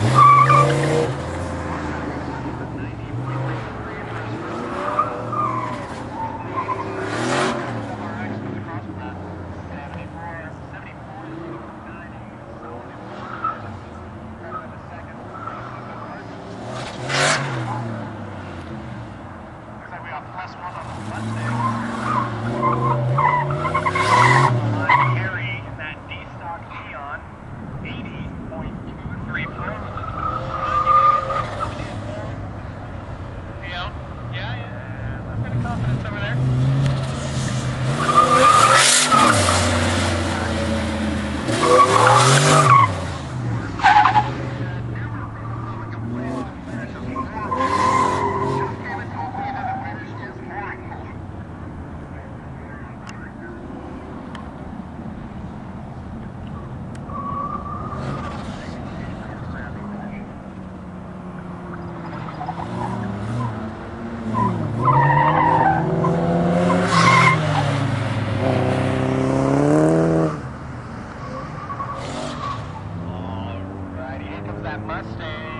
Yeah. confidence over there. that Mustang.